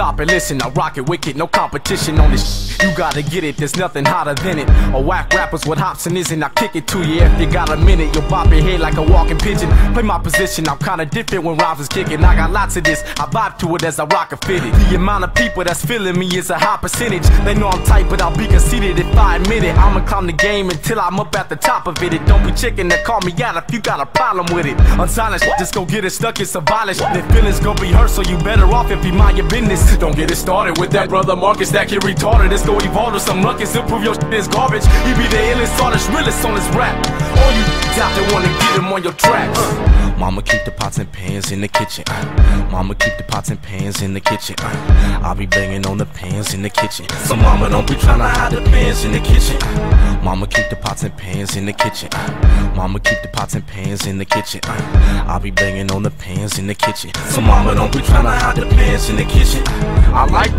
it, listen, I rock it wicked, no competition on this. You gotta get it, there's nothing hotter than it. A whack rappers what Hopsin is, and I kick it to you if you got a minute. You'll bop your head like a walking pigeon. Play my position, I'm kinda different when rhymes is kicking. I got lots of this, I vibe to it as I rock and fit it. The amount of people that's feeling me is a high percentage. They know I'm tight, but I'll be conceited if I admit it. I'ma climb the game until I'm up at the top of it. It don't be chicken that call me out if you got a problem with it. Unsilent, just go get it stuck, it's a violence. Their feelings gon' be hurt, so you better off if you mind your business. Don't get it started with that brother Marcus that kid retarded. Let's go evolve to some ruckus, improve your shit is garbage. He be the illest, artist, realest on his rap. All you out there wanna get him on your tracks. Mama keep the pots and pans in the kitchen. uh. Mama keep the pots and pans in the kitchen. uh. I'll be banging on the pans in the kitchen. So mama don't be tryna hide the pans in the kitchen. uh. Mama keep the pots and pans in the kitchen. uh. Mama keep the pots and pans in the kitchen. uh. I'll be banging on the pans in the kitchen. So mama don't be tryna hide the pans in the kitchen. uh. I like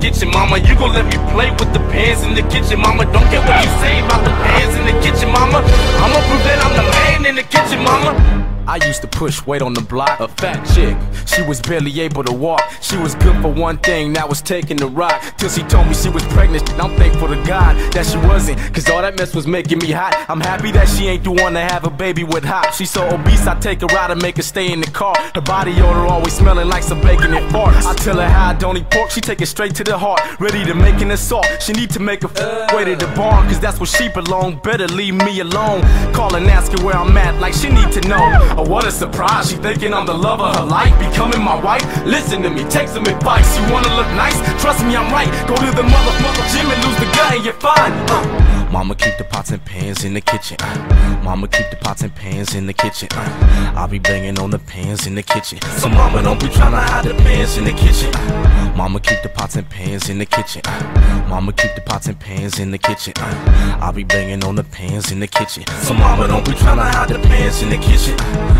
kitchen, mama. You gon' let me play with the pans in the kitchen, mama. Don't care what you say about the pans in the kitchen, mama. I'ma prove that I'm the man in the kitchen, mama. I used to push weight on the block. A fat chick, she was barely able to walk. She was good for one thing, that was taking the rock. Till she told me she was pregnant. And I'm thankful to God that she wasn't. Cause all that mess was making me hot. I'm happy that she ain't the one to have a baby with hot. She's so obese, I take her out and make her stay in the car. Her body odor always smelling like some bacon and farts. I tell her how I don't eat pork, she take it straight to the heart. Ready to make an assault. She need to make a f- way to the barn, cause that's where she belong. Better leave me alone. Call and ask her where I'm at, like she need to know. Oh, what a surprise. She thinking I'm the love of her life, becoming my wife. Listen to me, take some advice. You wanna look nice? Trust me, I'm right. Go to the mother, mother gym and lose the gut and you're fine. Uh. Mama keep the pots and pans in the kitchen. uh. Mama keep the pots and pans in the kitchen. uh. I'll be banging on the pans in the kitchen. So mama don't be tryna hide the pans in the kitchen. uh. Mama keep the pots and pans in the kitchen. uh. Mama keep the pots and pans in the kitchen. uh. I'll be banging on the pans in the kitchen. So mama don't be tryna hide the pans in the kitchen.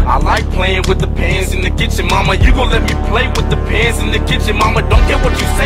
I like playing with the pans in the kitchen, mama. You gon' let me play with the pans in the kitchen, mama. Don't care what you say